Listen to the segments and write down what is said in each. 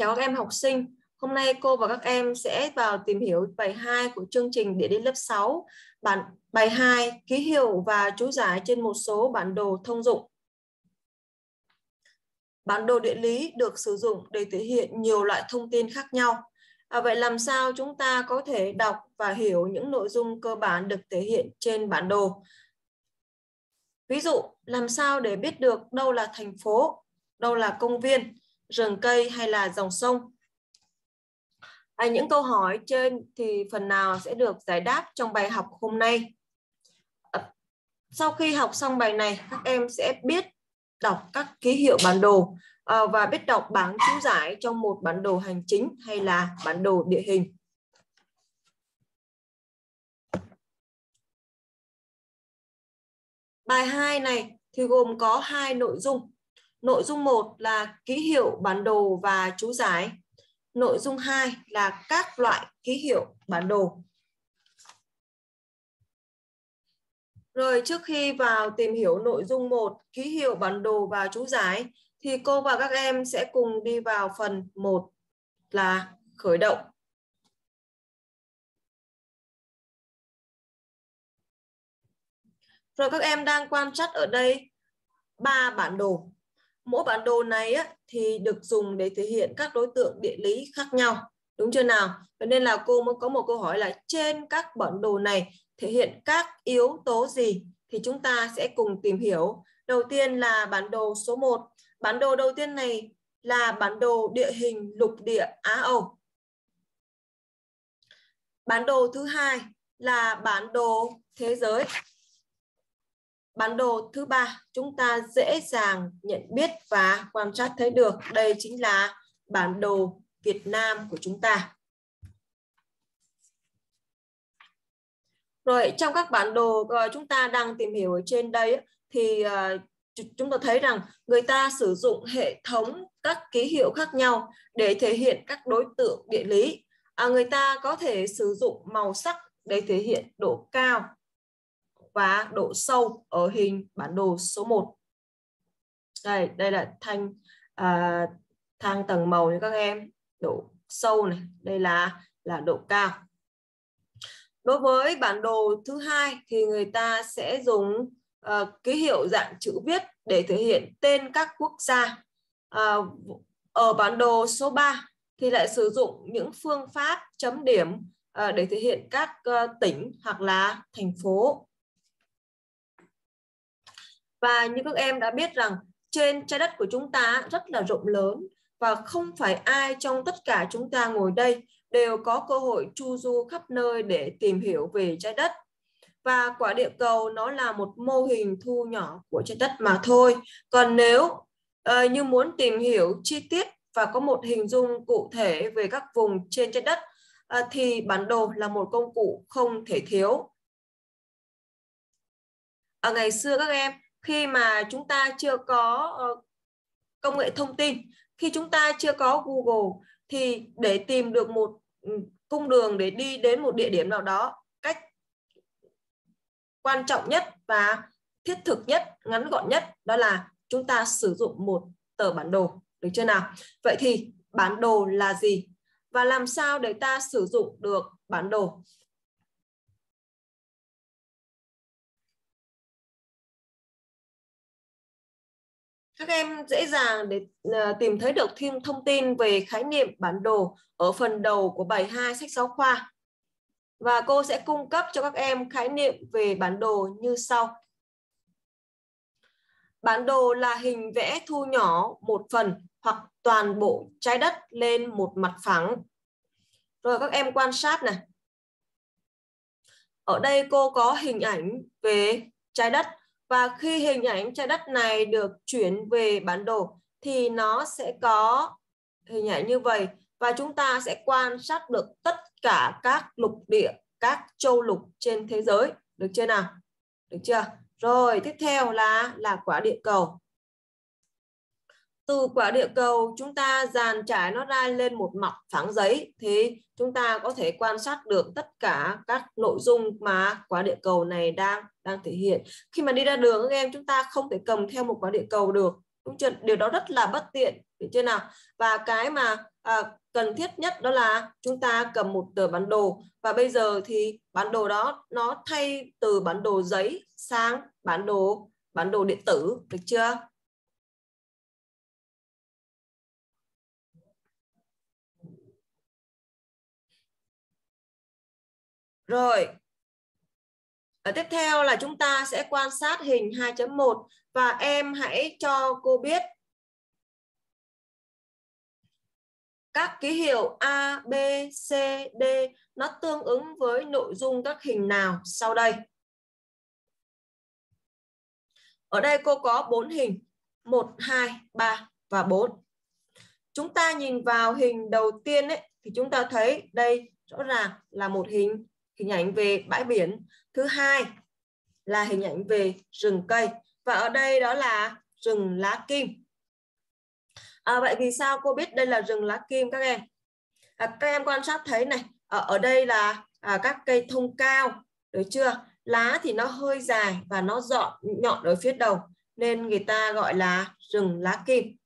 Chào các em học sinh. Hôm nay cô và các em sẽ vào tìm hiểu bài 2 của chương trình địa lý lớp 6. Bản bài 2 ký hiệu và chú giải trên một số bản đồ thông dụng. Bản đồ địa lý được sử dụng để thể hiện nhiều loại thông tin khác nhau. À, vậy làm sao chúng ta có thể đọc và hiểu những nội dung cơ bản được thể hiện trên bản đồ? Ví dụ, làm sao để biết được đâu là thành phố, đâu là công viên, rừng cây hay là dòng sông? À, những câu hỏi trên thì phần nào sẽ được giải đáp trong bài học hôm nay. À, sau khi học xong bài này, các em sẽ biết đọc các ký hiệu bản đồ à, và biết đọc bảng chú giải trong một bản đồ hành chính hay là bản đồ địa hình. Bài 2 này thì gồm có hai nội dung. Nội dung 1 là ký hiệu bản đồ và chú giải. Nội dung 2 là các loại ký hiệu bản đồ. Rồi trước khi vào tìm hiểu nội dung 1, ký hiệu bản đồ và chú giải, thì cô và các em sẽ cùng đi vào phần 1 là khởi động. Rồi các em đang quan sát ở đây ba bản đồ. Mỗi bản đồ này á, thì được dùng để thể hiện các đối tượng địa lý khác nhau. Đúng chưa nào? Vậy nên là cô mới có một câu hỏi là trên các bản đồ này thể hiện các yếu tố gì? Thì chúng ta sẽ cùng tìm hiểu. Đầu tiên là bản đồ số 1. Bản đồ đầu tiên này là bản đồ địa hình lục địa Á Âu. Bản đồ thứ hai là bản đồ thế giới. Bản đồ thứ ba chúng ta dễ dàng nhận biết và quan sát thấy được. Đây chính là bản đồ Việt Nam của chúng ta. Rồi trong các bản đồ ờ, chúng ta đang tìm hiểu ở trên đây thì ờ, chúng ta thấy rằng người ta sử dụng hệ thống các ký hiệu khác nhau để thể hiện các đối tượng địa lý. À, người ta có thể sử dụng màu sắc để thể hiện độ cao, và độ sâu ở hình bản đồ số 1. Đây, đây là thanh à, thang tầng màu nha các em. Độ sâu này, đây là là độ cao. Đối với bản đồ thứ hai thì người ta sẽ dùng uh, ký hiệu dạng chữ viết để thể hiện tên các quốc gia. Uh, ở bản đồ số 3 thì lại sử dụng những phương pháp chấm điểm uh, để thể hiện các uh, tỉnh hoặc là thành phố và như các em đã biết rằng trên trái đất của chúng ta rất là rộng lớn và không phải ai trong tất cả chúng ta ngồi đây đều có cơ hội chu du khắp nơi để tìm hiểu về trái đất. Và quả địa cầu nó là một mô hình thu nhỏ của trái đất mà thôi. Còn nếu uh, như muốn tìm hiểu chi tiết và có một hình dung cụ thể về các vùng trên trái đất uh, thì bản đồ là một công cụ không thể thiếu. Ở ngày xưa các em khi mà chúng ta chưa có ờ, công nghệ thông tin, khi chúng ta chưa có Google thì để tìm được một ừ, cung đường để đi đến một địa điểm nào đó, cách quan trọng nhất và thiết thực nhất, ngắn gọn nhất đó là chúng ta sử dụng một tờ bản đồ. Được chưa nào? Vậy thì bản đồ là gì? Và làm sao để ta sử dụng được bản đồ? Các em dễ dàng để ờ, tìm thấy được thêm thông tin về khái niệm bản đồ ở phần đầu của bài 2 sách giáo khoa. Và cô sẽ cung cấp cho các em khái niệm về bản đồ như sau. Bản đồ là hình vẽ thu nhỏ một phần hoặc toàn bộ trái đất lên một mặt phẳng. Rồi các em quan sát này. Ở đây cô có hình ảnh về trái đất và khi hình ảnh trái đất này được chuyển về bản đồ thì nó sẽ có hình ảnh như vậy và chúng ta sẽ quan sát được tất cả các lục địa, các châu lục trên thế giới. Được chưa nào? Được chưa? Rồi, tiếp theo là là quả địa cầu từ quả địa cầu chúng ta dàn trải nó ra lên một mặt phẳng giấy. Thì chúng ta có thể quan sát được tất cả các nội dung mà quả địa cầu này đang đang thể hiện. Khi mà đi ra đường các em chúng ta không thể cầm theo một quả địa cầu được. Đúng chưa? Điều đó rất là bất tiện được chưa nào? Và cái mà à, cần thiết nhất đó là chúng ta cầm một tờ bản đồ. Và bây giờ thì bản đồ đó nó thay từ bản đồ giấy sang bản đồ bản đồ điện tử được chưa? Rồi. Ở tiếp theo là chúng ta sẽ quan sát hình 2.1 và em hãy cho cô biết các ký hiệu A, B, C, D nó tương ứng với nội dung các hình nào sau đây. Ở đây cô có 4 hình, 1, 2, 3 và 4. Chúng ta nhìn vào hình đầu tiên ấy, thì chúng ta thấy đây rõ ràng là một hình hình ảnh về bãi biển. Thứ hai là hình ảnh về rừng cây. Và ở đây đó là rừng lá kim. À, vậy vì sao cô biết đây là rừng lá kim các em? À, các em quan sát thấy này, ở, ở đây là à, các cây thông cao, được chưa? Lá thì nó hơi dài và nó dọn nhọn ở phía đầu nên người ta gọi là rừng lá kim.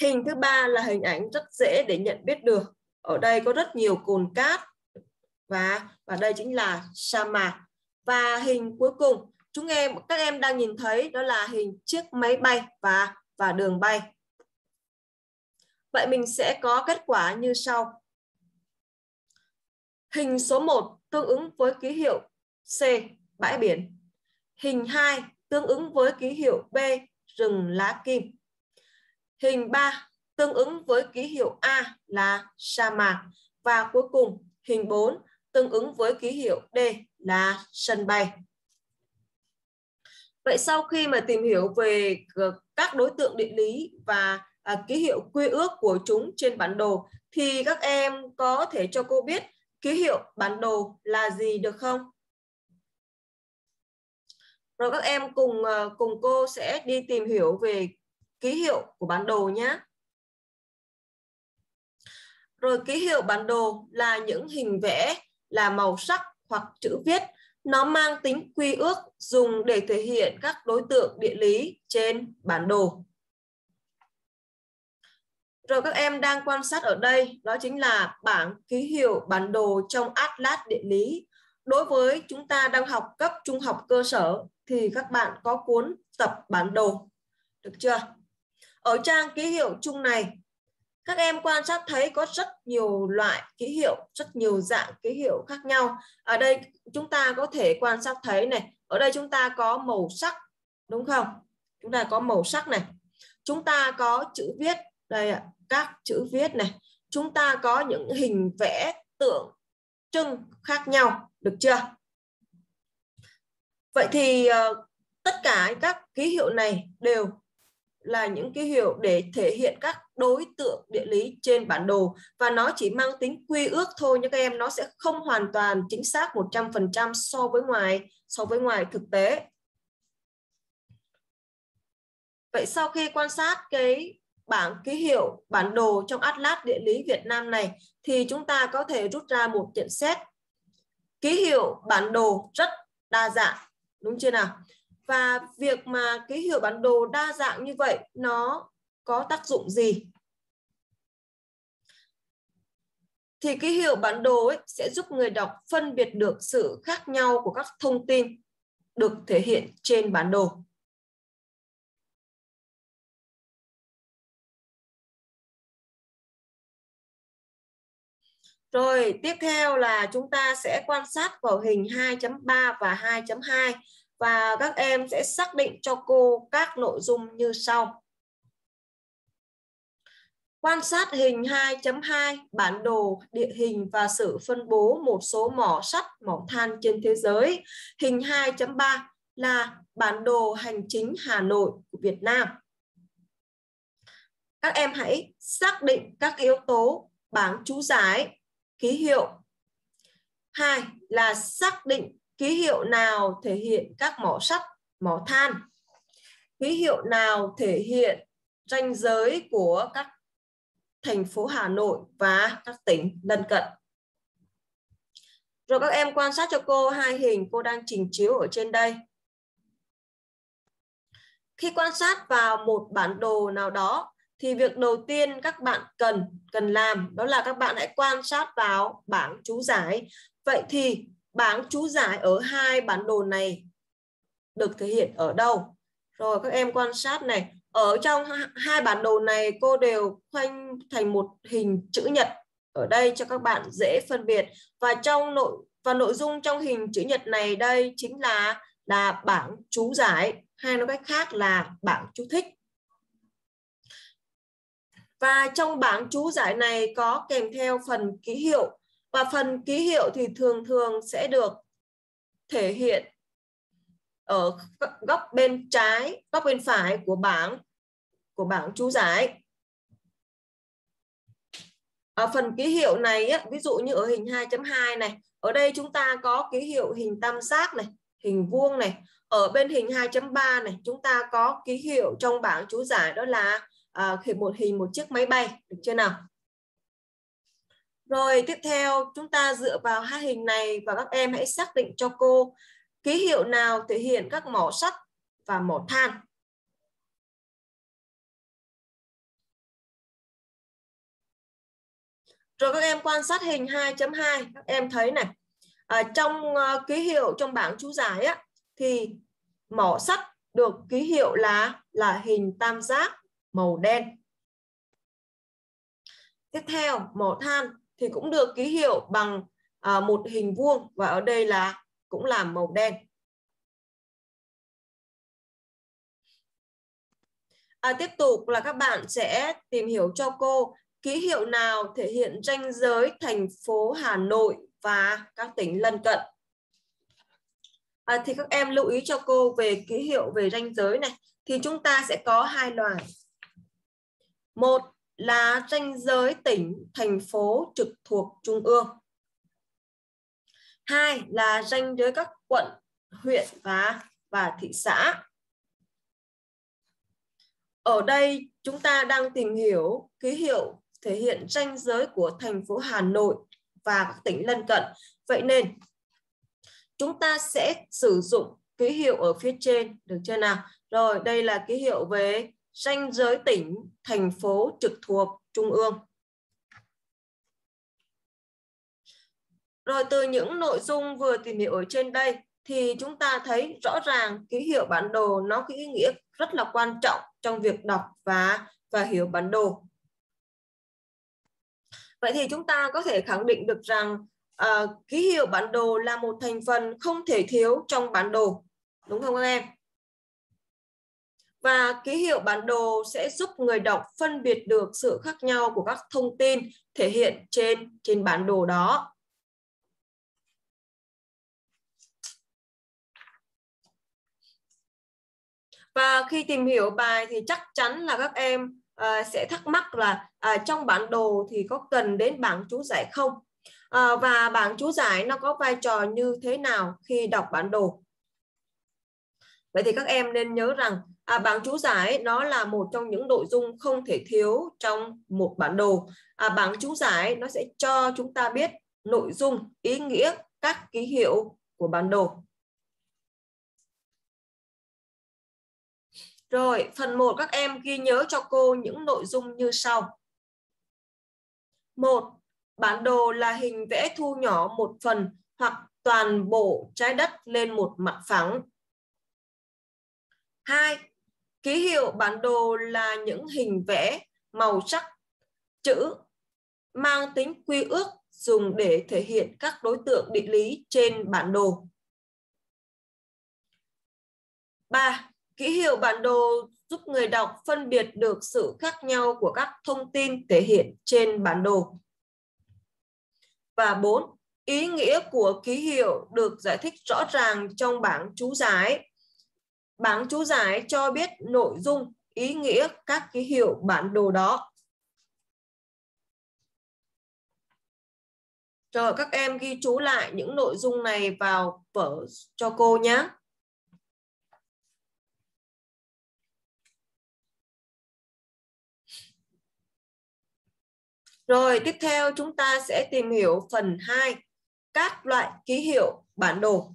Hình thứ ba là hình ảnh rất dễ để nhận biết được. Ở đây có rất nhiều cồn cát và và đây chính là sa mạc. Và hình cuối cùng chúng em các em đang nhìn thấy đó là hình chiếc máy bay và và đường bay. Vậy mình sẽ có kết quả như sau. Hình số 1 tương ứng với ký hiệu C, bãi biển. Hình 2 tương ứng với ký hiệu B, rừng lá kim. Hình 3 tương ứng với ký hiệu A là sa mạc. Và cuối cùng hình 4 tương ứng với ký hiệu D là sân bay. Vậy sau khi mà tìm hiểu về các đối tượng địa lý và à, ký hiệu quy ước của chúng trên bản đồ thì các em có thể cho cô biết ký hiệu bản đồ là gì được không? Rồi các em cùng à, cùng cô sẽ đi tìm hiểu về ký hiệu của bản đồ nhé. Rồi ký hiệu bản đồ là những hình vẽ là màu sắc hoặc chữ viết. Nó mang tính quy ước dùng để thể hiện các đối tượng địa lý trên bản đồ. Rồi các em đang quan sát ở đây, đó chính là bảng ký hiệu bản đồ trong Atlas địa lý. Đối với chúng ta đang học cấp trung học cơ sở thì các bạn có cuốn tập bản đồ. Được chưa? Ở trang ký hiệu chung này các em quan sát thấy có rất nhiều loại ký hiệu, rất nhiều dạng ký hiệu khác nhau. Ở đây chúng ta có thể quan sát thấy này, ở đây chúng ta có màu sắc, đúng không? Chúng ta có màu sắc này. Chúng ta có chữ viết, đây ạ, các chữ viết này. Chúng ta có những hình vẽ tượng trưng khác nhau, được chưa? Vậy thì ờ, tất cả các ký hiệu này đều là những ký hiệu để thể hiện các đối tượng địa lý trên bản đồ và nó chỉ mang tính quy ước thôi nhưng các em nó sẽ không hoàn toàn chính xác 100% so với ngoài so với ngoài thực tế. Vậy sau khi quan sát cái bảng ký hiệu bản đồ trong Atlas địa lý Việt Nam này thì chúng ta có thể rút ra một nhận xét. Ký hiệu bản đồ rất đa dạng, đúng chưa nào? Và việc mà ký hiệu bản đồ đa dạng như vậy nó có tác dụng gì? Thì ký hiệu bản đồ ấy sẽ giúp người đọc phân biệt được sự khác nhau của các thông tin được thể hiện trên bản đồ. Rồi, tiếp theo là chúng ta sẽ quan sát vào hình 2.3 và 2.2 và các em sẽ xác định cho cô các nội dung như sau. Quan sát hình 2.2 bản đồ địa hình và sự phân bố một số mỏ sắt, mỏ than trên thế giới. Hình 2.3 là bản đồ hành chính Hà Nội của Việt Nam. Các em hãy xác định các yếu tố bảng chú giải, ký hiệu. Hai là xác định ký hiệu nào thể hiện các mỏ sắt, mỏ than, ký hiệu nào thể hiện ranh giới của các thành phố Hà Nội và các tỉnh lân cận. Rồi các em quan sát cho cô hai hình cô đang trình chiếu ở trên đây. khi quan sát vào một bản đồ nào đó thì việc đầu tiên các bạn cần cần làm đó là các bạn hãy quan sát vào bảng chú giải. Vậy thì bảng chú giải ở hai bản đồ này được thể hiện ở đâu? Rồi các em quan sát này, ở trong hai bản đồ này cô đều khoanh thành một hình chữ nhật. Ở đây cho các bạn dễ phân biệt. Và trong nội và nội dung trong hình chữ nhật này đây chính là là bảng chú giải hay nói cách khác là bảng chú thích. Và trong bảng chú giải này có kèm theo phần ký hiệu và phần ký hiệu thì thường thường sẽ được thể hiện ở góc bên trái, góc bên phải của bảng của bảng chú giải. Ở phần ký hiệu này, ví dụ như ở hình 2.2 này, ở đây chúng ta có ký hiệu hình tam giác này, hình vuông này. Ở bên hình 2.3 này, chúng ta có ký hiệu trong bảng chú giải đó là à, một hình một chiếc máy bay, được chưa nào? Rồi tiếp theo chúng ta dựa vào hai hình này và các em hãy xác định cho cô ký hiệu nào thể hiện các mỏ sắt và mỏ than. Rồi các em quan sát hình 2.2, các em thấy này, à, trong uh, ký hiệu trong bảng chú giải á, thì mỏ sắt được ký hiệu là là hình tam giác màu đen. Tiếp theo, mỏ than thì cũng được ký hiệu bằng à, một hình vuông và ở đây là cũng là màu đen. À, tiếp tục là các bạn sẽ tìm hiểu cho cô ký hiệu nào thể hiện ranh giới thành phố Hà Nội và các tỉnh lân cận. À, thì các em lưu ý cho cô về ký hiệu về ranh giới này thì chúng ta sẽ có hai loại. Một là ranh giới tỉnh, thành phố trực thuộc trung ương. Hai là ranh giới các quận, huyện và và thị xã. Ở đây chúng ta đang tìm hiểu ký hiệu thể hiện ranh giới của thành phố Hà Nội và các tỉnh lân cận. Vậy nên chúng ta sẽ sử dụng ký hiệu ở phía trên, được chưa nào? Rồi, đây là ký hiệu về ranh giới tỉnh, thành phố trực thuộc trung ương. Rồi từ những nội dung vừa tìm hiểu ở trên đây thì chúng ta thấy rõ ràng ký hiệu bản đồ nó có ý nghĩa rất là quan trọng trong việc đọc và và hiểu bản đồ. Vậy thì chúng ta có thể khẳng định được rằng uh, ký hiệu bản đồ là một thành phần không thể thiếu trong bản đồ. Đúng không các em? Và ký hiệu bản đồ sẽ giúp người đọc phân biệt được sự khác nhau của các thông tin thể hiện trên trên bản đồ đó. Và khi tìm hiểu bài thì chắc chắn là các em uh, sẽ thắc mắc là uh, trong bản đồ thì có cần đến bảng chú giải không? Uh, và bảng chú giải nó có vai trò như thế nào khi đọc bản đồ? Vậy thì các em nên nhớ rằng à, bảng chú giải nó là một trong những nội dung không thể thiếu trong một bản đồ. À, bảng chú giải nó sẽ cho chúng ta biết nội dung, ý nghĩa, các ký hiệu của bản đồ. Rồi, phần 1 các em ghi nhớ cho cô những nội dung như sau. một Bản đồ là hình vẽ thu nhỏ một phần hoặc toàn bộ trái đất lên một mặt phẳng. 2. Ký hiệu bản đồ là những hình vẽ, màu sắc, chữ mang tính quy ước dùng để thể hiện các đối tượng địa lý trên bản đồ. 3. Ký hiệu bản đồ giúp người đọc phân biệt được sự khác nhau của các thông tin thể hiện trên bản đồ. Và 4. Ý nghĩa của ký hiệu được giải thích rõ ràng trong bảng chú giải Bảng chú giải cho biết nội dung, ý nghĩa các ký hiệu bản đồ đó. Rồi các em ghi chú lại những nội dung này vào vở cho cô nhé. Rồi tiếp theo chúng ta sẽ tìm hiểu phần 2 các loại ký hiệu bản đồ.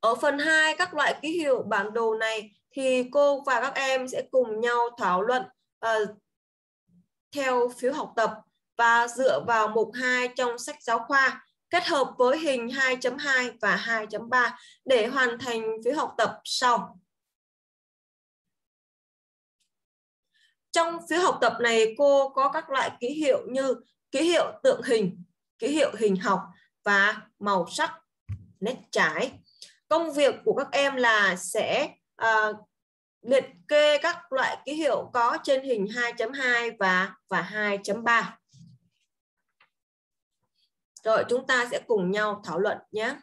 Ở phần 2 các loại ký hiệu bản đồ này thì cô và các em sẽ cùng nhau thảo luận uh, theo phiếu học tập và dựa vào mục 2 trong sách giáo khoa kết hợp với hình 2.2 và 2.3 để hoàn thành phiếu học tập sau. Trong phiếu học tập này cô có các loại ký hiệu như ký hiệu tượng hình, ký hiệu hình học và màu sắc, nét trái. Công việc của các em là sẽ uh, liệt kê các loại ký hiệu có trên hình 2.2 và và 2.3. Rồi chúng ta sẽ cùng nhau thảo luận nhé.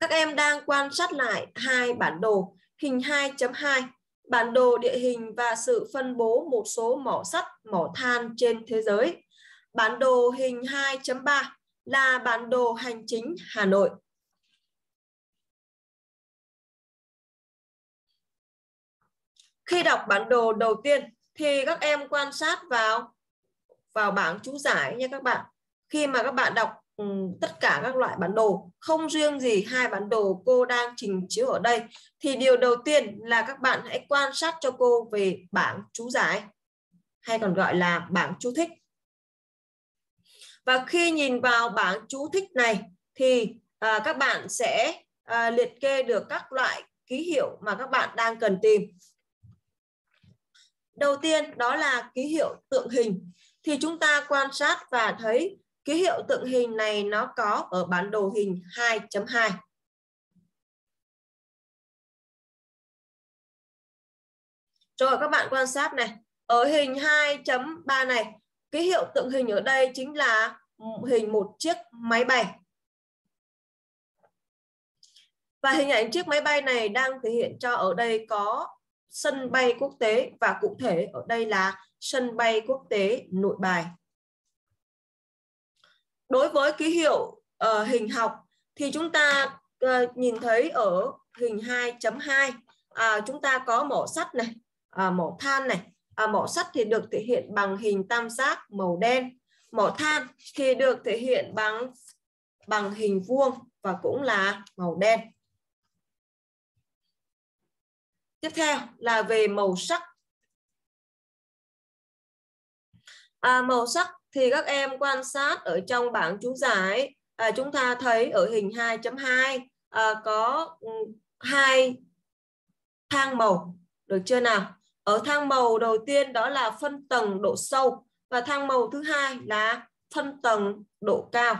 Các em đang quan sát lại hai bản đồ hình 2.2, bản đồ địa hình và sự phân bố một số mỏ sắt, mỏ than trên thế giới. Bản đồ hình 2.3 là bản đồ hành chính Hà Nội. Khi đọc bản đồ đầu tiên thì các em quan sát vào vào bảng chú giải nha các bạn. Khi mà các bạn đọc ừ, tất cả các loại bản đồ, không riêng gì hai bản đồ cô đang trình chiếu ở đây, thì điều đầu tiên là các bạn hãy quan sát cho cô về bảng chú giải, hay còn gọi là bảng chú thích. Và khi nhìn vào bảng chú thích này thì à, các bạn sẽ à, liệt kê được các loại ký hiệu mà các bạn đang cần tìm. Đầu tiên đó là ký hiệu tượng hình. Thì chúng ta quan sát và thấy ký hiệu tượng hình này nó có ở bản đồ hình 2.2. Rồi các bạn quan sát này, ở hình 2.3 này, cái hiệu tượng hình ở đây chính là hình một chiếc máy bay. Và hình ảnh chiếc máy bay này đang thể hiện cho ở đây có sân bay quốc tế và cụ thể ở đây là sân bay quốc tế Nội Bài. Đối với ký hiệu uh, hình học thì chúng ta uh, nhìn thấy ở hình 2.2 uh, à, chúng ta có mỏ sắt này, uh, mỏ than này. À, mỏ sắt thì được thể hiện bằng hình tam giác màu đen. Mỏ than thì được thể hiện bằng bằng hình vuông và cũng là màu đen. Tiếp theo là về màu sắc. À, màu sắc thì các em quan sát ở trong bảng chú giải à, chúng ta thấy ở hình 2.2 à, có ừ, hai thang màu được chưa nào ở thang màu đầu tiên đó là phân tầng độ sâu và thang màu thứ hai là phân tầng độ cao.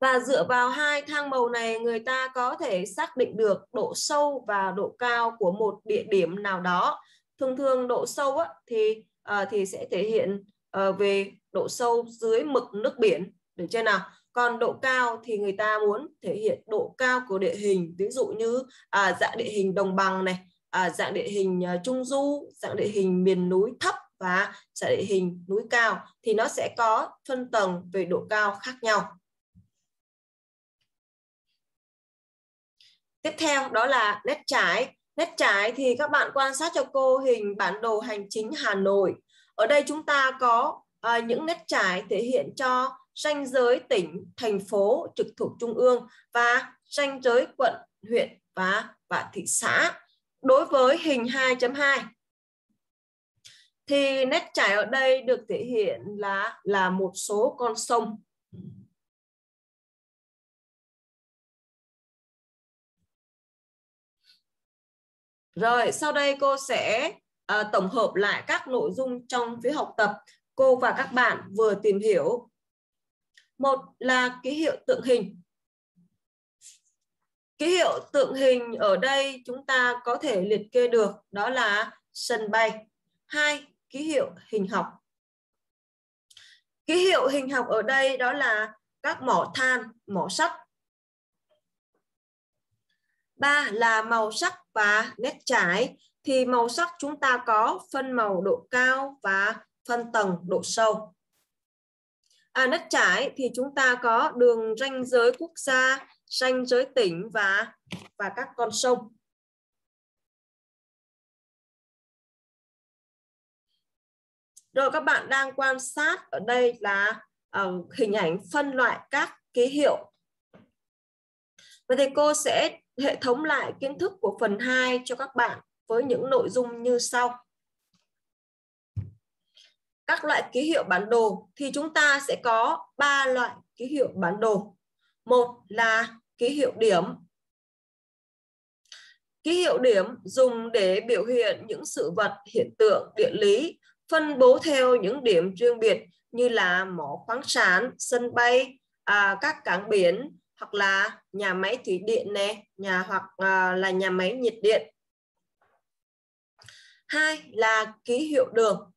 Và dựa vào hai thang màu này người ta có thể xác định được độ sâu và độ cao của một địa điểm nào đó. Thường thường độ sâu á, thì à, thì sẽ thể hiện à, về độ sâu dưới mực nước biển. Được chưa nào? Còn độ cao thì người ta muốn thể hiện độ cao của địa hình. Ví dụ như à, dạng địa hình đồng bằng này à, dạng địa hình à, trung du dạng địa hình miền núi thấp và dạng địa hình núi cao thì nó sẽ có phân tầng về độ cao khác nhau Tiếp theo đó là nét trái. Nét trái thì các bạn quan sát cho cô hình bản đồ hành chính Hà Nội. Ở đây chúng ta có à, những nét trái thể hiện cho ranh giới tỉnh, thành phố trực thuộc trung ương và ranh giới quận, huyện và và thị xã. Đối với hình 2.2 thì nét chảy ở đây được thể hiện là là một số con sông Rồi, sau đây cô sẽ uh, tổng hợp lại các nội dung trong phiếu học tập cô và các bạn vừa tìm hiểu. Một là ký hiệu tượng hình. Ký hiệu tượng hình ở đây chúng ta có thể liệt kê được đó là sân bay. Hai, ký hiệu hình học. Ký hiệu hình học ở đây đó là các mỏ than, mỏ sắt, ba là màu sắc và nét trải thì màu sắc chúng ta có phân màu độ cao và phân tầng độ sâu à, nét trải thì chúng ta có đường ranh giới quốc gia ranh giới tỉnh và và các con sông rồi các bạn đang quan sát ở đây là uh, hình ảnh phân loại các ký hiệu. Và thì cô sẽ hệ thống lại kiến thức của phần 2 cho các bạn với những nội dung như sau. Các loại ký hiệu bản đồ thì chúng ta sẽ có 3 loại ký hiệu bản đồ. Một là ký hiệu điểm. Ký hiệu điểm dùng để biểu hiện những sự vật, hiện tượng địa lý, phân bố theo những điểm riêng biệt như là mỏ khoáng sản, sân bay, à, các cảng biển hoặc là nhà máy thủy điện nè, nhà hoặc à, là nhà máy nhiệt điện. Hai là ký hiệu đường.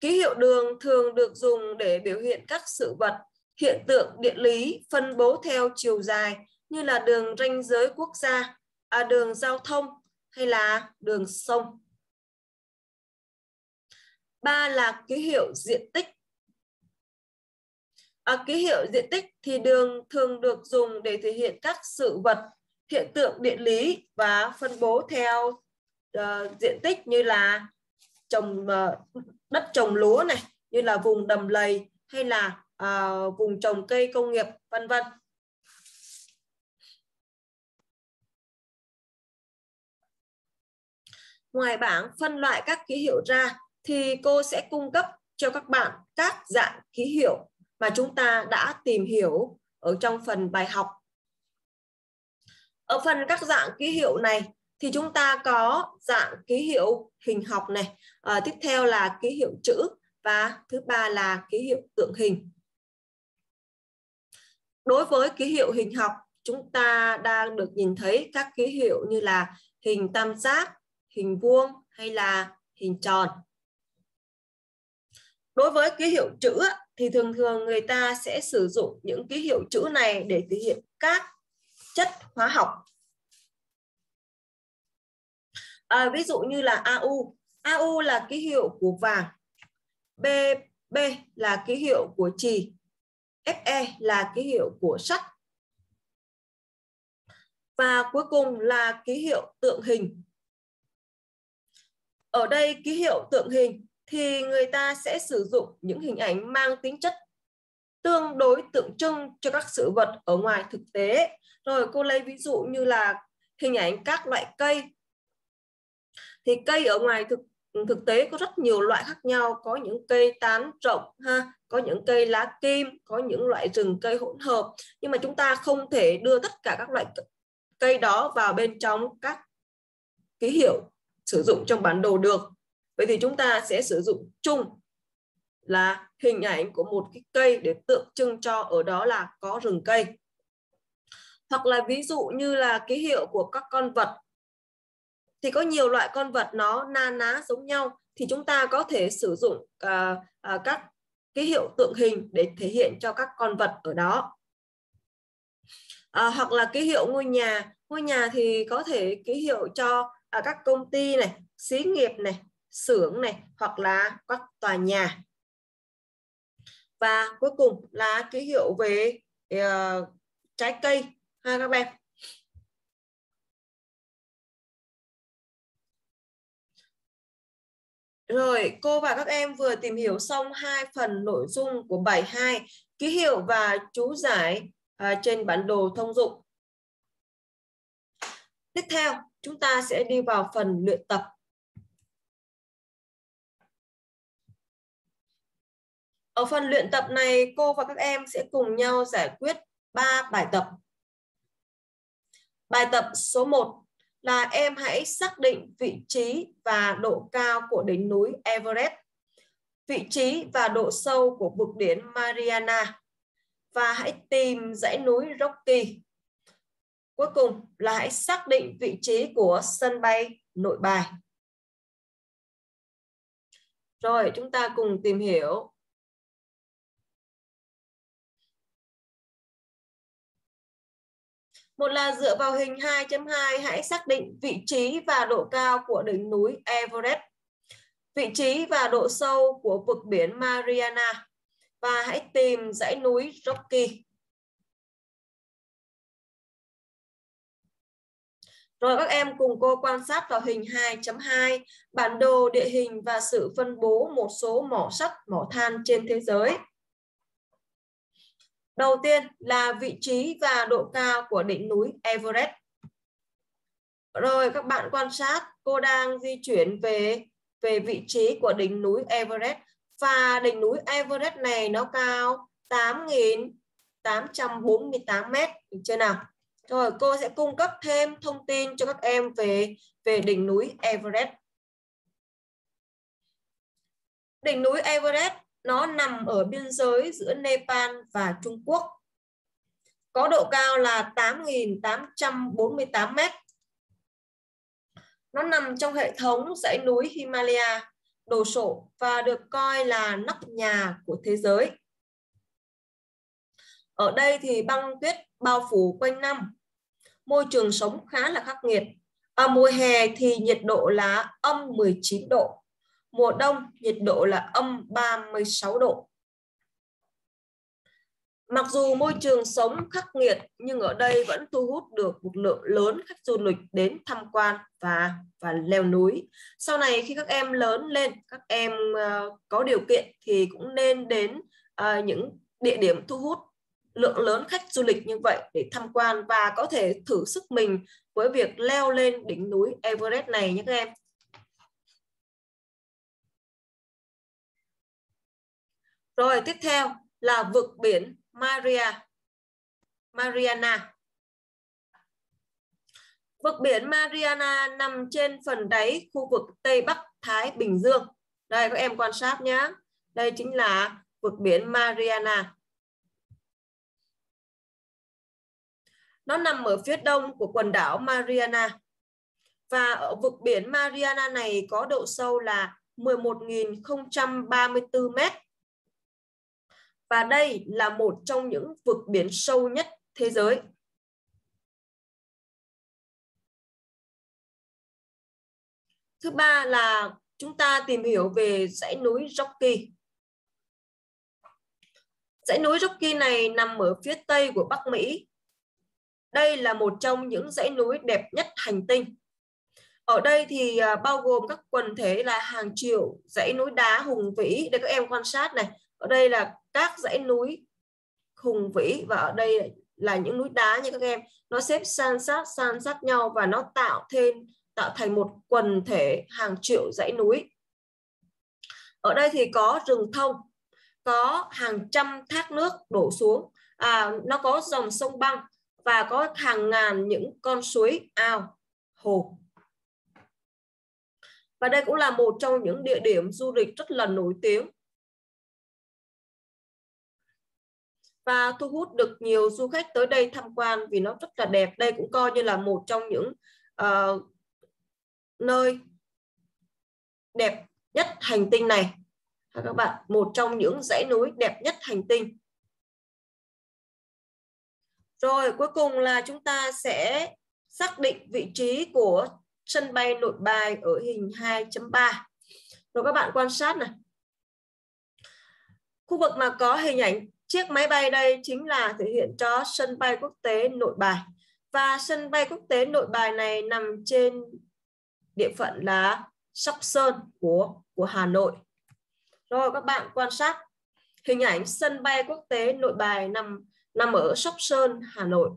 Ký hiệu đường thường được dùng để biểu hiện các sự vật, hiện tượng địa lý phân bố theo chiều dài như là đường ranh giới quốc gia, à, đường giao thông hay là đường sông. Ba là ký hiệu diện tích. À, ký hiệu diện tích thì đường thường được dùng để thể hiện các sự vật, hiện tượng địa lý và phân bố theo uh, diện tích như là trồng uh, đất trồng lúa này, như là vùng đầm lầy hay là uh, vùng trồng cây công nghiệp vân vân. Ngoài bảng phân loại các ký hiệu ra thì cô sẽ cung cấp cho các bạn các dạng ký hiệu mà chúng ta đã tìm hiểu ở trong phần bài học. Ở phần các dạng ký hiệu này thì chúng ta có dạng ký hiệu hình học này, à, tiếp theo là ký hiệu chữ và thứ ba là ký hiệu tượng hình. Đối với ký hiệu hình học, chúng ta đang được nhìn thấy các ký hiệu như là hình tam giác, hình vuông hay là hình tròn. Đối với ký hiệu chữ thì thường thường người ta sẽ sử dụng những ký hiệu chữ này để thể hiện các chất hóa học. À, ví dụ như là AU. AU là ký hiệu của vàng. BB là ký hiệu của trì. FE là ký hiệu của sắt. Và cuối cùng là ký hiệu tượng hình. Ở đây ký hiệu tượng hình thì người ta sẽ sử dụng những hình ảnh mang tính chất tương đối tượng trưng cho các sự vật ở ngoài thực tế. Rồi cô lấy ví dụ như là hình ảnh các loại cây. Thì cây ở ngoài thực thực tế có rất nhiều loại khác nhau, có những cây tán rộng ha, có những cây lá kim, có những loại rừng cây hỗn hợp. Nhưng mà chúng ta không thể đưa tất cả các loại cây đó vào bên trong các ký hiệu sử dụng trong bản đồ được vậy thì chúng ta sẽ sử dụng chung là hình ảnh của một cái cây để tượng trưng cho ở đó là có rừng cây hoặc là ví dụ như là ký hiệu của các con vật thì có nhiều loại con vật nó na ná giống nhau thì chúng ta có thể sử dụng uh, uh, các ký hiệu tượng hình để thể hiện cho các con vật ở đó. À, hoặc là ký hiệu ngôi nhà. Ngôi nhà thì có thể ký hiệu cho à, các công ty này xí nghiệp này xưởng này hoặc là các tòa nhà. Và cuối cùng là ký hiệu về uh, trái cây. Ha các em Rồi, cô và các em vừa tìm hiểu xong hai phần nội dung của bài 2, ký hiệu và chú giải à, trên bản đồ thông dụng. Tiếp theo, chúng ta sẽ đi vào phần luyện tập. Ở phần luyện tập này, cô và các em sẽ cùng nhau giải quyết 3 bài tập. Bài tập số 1 là em hãy xác định vị trí và độ cao của đỉnh núi Everest, vị trí và độ sâu của vực biển Mariana và hãy tìm dãy núi Rocky. Cuối cùng là hãy xác định vị trí của sân bay nội bài. Rồi chúng ta cùng tìm hiểu Một là dựa vào hình 2.2 hãy xác định vị trí và độ cao của đỉnh núi Everest, vị trí và độ sâu của vực biển Mariana và hãy tìm dãy núi Rocky. Rồi các em cùng cô quan sát vào hình 2.2 bản đồ địa hình và sự phân bố một số mỏ sắt, mỏ than trên thế giới. Đầu tiên là vị trí và độ cao của đỉnh núi Everest. Rồi các bạn quan sát, cô đang di chuyển về về vị trí của đỉnh núi Everest và đỉnh núi Everest này nó cao 8.848 mét được chưa nào? Rồi cô sẽ cung cấp thêm thông tin cho các em về về đỉnh núi Everest. Đỉnh núi Everest nó nằm ở biên giới giữa Nepal và Trung Quốc. Có độ cao là 8.848 mét. Nó nằm trong hệ thống dãy núi Himalaya, đồ sộ và được coi là nóc nhà của thế giới. Ở đây thì băng tuyết bao phủ quanh năm. Môi trường sống khá là khắc nghiệt. Ở mùa hè thì nhiệt độ là âm 19 độ. Mùa đông nhiệt độ là âm 36 độ. Mặc dù môi trường sống khắc nghiệt nhưng ở đây vẫn thu hút được một lượng lớn khách du lịch đến tham quan và và leo núi. Sau này khi các em lớn lên, các em uh, có điều kiện thì cũng nên đến uh, những địa điểm thu hút lượng lớn khách du lịch như vậy để tham quan và có thể thử sức mình với việc leo lên đỉnh núi Everest này nhé các em. Rồi, tiếp theo là vực biển Maria, Mariana. Vực biển Mariana nằm trên phần đáy khu vực Tây Bắc Thái Bình Dương. Đây, các em quan sát nhé. Đây chính là vực biển Mariana. Nó nằm ở phía đông của quần đảo Mariana. Và ở vực biển Mariana này có độ sâu là 11.034 mét. Và đây là một trong những vực biển sâu nhất thế giới. Thứ ba là chúng ta tìm hiểu về dãy núi Rocky. Dãy núi Rocky này nằm ở phía tây của Bắc Mỹ đây là một trong những dãy núi đẹp nhất hành tinh. Ở đây thì à, bao gồm các quần thể là hàng triệu dãy núi đá hùng vĩ để các em quan sát này. Ở đây là các dãy núi hùng vĩ và ở đây là những núi đá như các em. Nó xếp san sát san sát nhau và nó tạo thêm tạo thành một quần thể hàng triệu dãy núi. Ở đây thì có rừng thông, có hàng trăm thác nước đổ xuống, à, nó có dòng sông băng và có hàng ngàn những con suối ao hồ và đây cũng là một trong những địa điểm du lịch rất là nổi tiếng và thu hút được nhiều du khách tới đây tham quan vì nó rất là đẹp đây cũng coi như là một trong những uh, nơi đẹp nhất hành tinh này các bạn một trong những dãy núi đẹp nhất hành tinh rồi cuối cùng là chúng ta sẽ xác định vị trí của sân bay nội bài ở hình 2.3. Rồi các bạn quan sát này. Khu vực mà có hình ảnh chiếc máy bay đây chính là thể hiện cho sân bay quốc tế nội bài. Và sân bay quốc tế nội bài này nằm trên địa phận là Sóc Sơn của của Hà Nội. Rồi các bạn quan sát hình ảnh sân bay quốc tế nội bài nằm nằm ở Sóc Sơn, Hà Nội.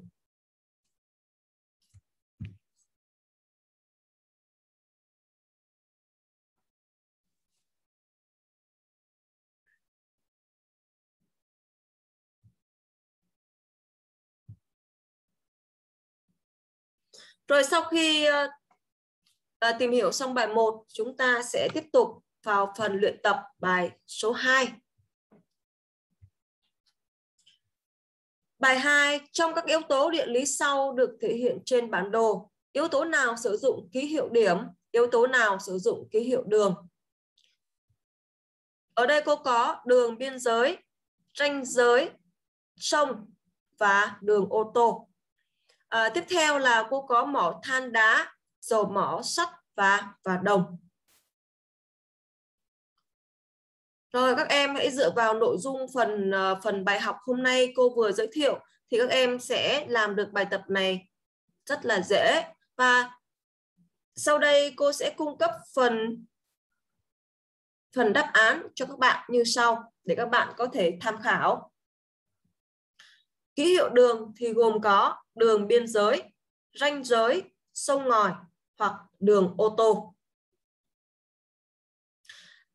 Rồi sau khi uh, tìm hiểu xong bài 1, chúng ta sẽ tiếp tục vào phần luyện tập bài số 2. Bài 2, trong các yếu tố địa lý sau được thể hiện trên bản đồ, yếu tố nào sử dụng ký hiệu điểm, yếu tố nào sử dụng ký hiệu đường? Ở đây cô có đường biên giới, ranh giới, sông và đường ô tô. À, tiếp theo là cô có mỏ than đá, dầu mỏ sắt và và đồng. Rồi các em hãy dựa vào nội dung phần ờ, phần bài học hôm nay cô vừa giới thiệu thì các em sẽ làm được bài tập này rất là dễ Và sau đây cô sẽ cung cấp phần phần đáp án cho các bạn như sau để các bạn có thể tham khảo. Ký hiệu đường thì gồm có đường biên giới, ranh giới, sông ngòi hoặc đường ô tô.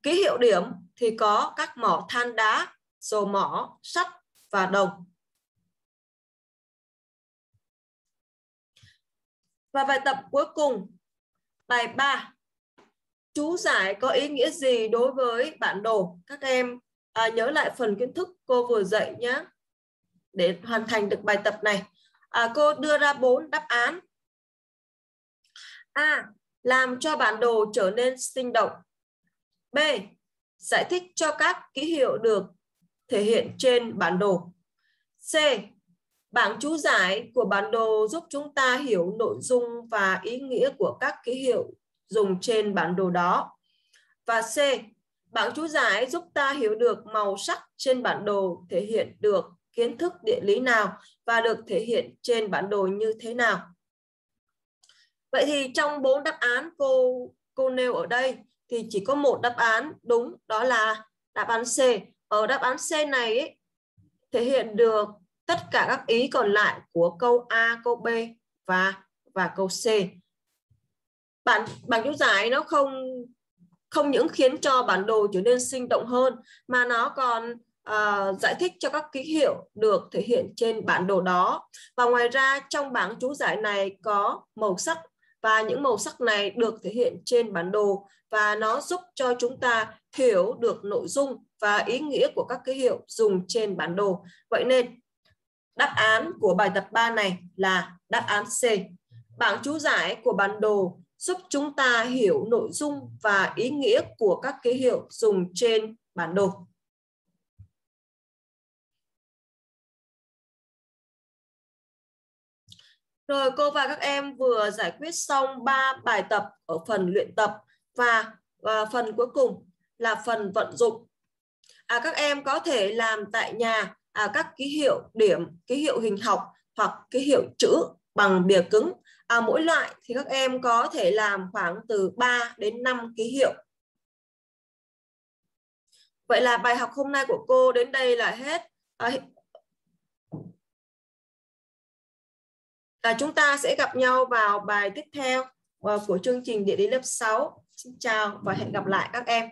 Ký hiệu điểm thì có các mỏ than đá, dầu mỏ, sắt và đồng. Và bài tập cuối cùng, bài 3. Chú giải có ý nghĩa gì đối với bản đồ? Các em à, nhớ lại phần kiến thức cô vừa dạy nhé. Để hoàn thành được bài tập này. À, cô đưa ra bốn đáp án. A. Làm cho bản đồ trở nên sinh động. B. Giải thích cho các ký hiệu được thể hiện trên bản đồ. C. Bảng chú giải của bản đồ giúp chúng ta hiểu nội dung và ý nghĩa của các ký hiệu dùng trên bản đồ đó. Và C. Bảng chú giải giúp ta hiểu được màu sắc trên bản đồ thể hiện được kiến thức địa lý nào và được thể hiện trên bản đồ như thế nào. Vậy thì trong bốn đáp án cô cô nêu ở đây thì chỉ có một đáp án đúng đó là đáp án C. Ở đáp án C này ấy, thể hiện được tất cả các ý còn lại của câu A, câu B và và câu C. Bản bảng chú giải nó không không những khiến cho bản đồ trở nên sinh động hơn mà nó còn uh, giải thích cho các ký hiệu được thể hiện trên bản đồ đó. Và ngoài ra trong bảng chú giải này có màu sắc và những màu sắc này được thể hiện trên bản đồ và nó giúp cho chúng ta hiểu được nội dung và ý nghĩa của các ký hiệu dùng trên bản đồ. Vậy nên đáp án của bài tập 3 này là đáp án C. Bảng chú giải của bản đồ giúp chúng ta hiểu nội dung và ý nghĩa của các ký hiệu dùng trên bản đồ. Rồi cô và các em vừa giải quyết xong 3 bài tập ở phần luyện tập và, và phần cuối cùng là phần vận dụng. À, các em có thể làm tại nhà à, các ký hiệu điểm, ký hiệu hình học hoặc ký hiệu chữ bằng bìa cứng. À, mỗi loại thì các em có thể làm khoảng từ 3 đến 5 ký hiệu. Vậy là bài học hôm nay của cô đến đây là hết. À, à, chúng ta sẽ gặp nhau vào bài tiếp theo ờ, của chương trình địa lý lớp 6. Xin chào và hẹn gặp lại các em.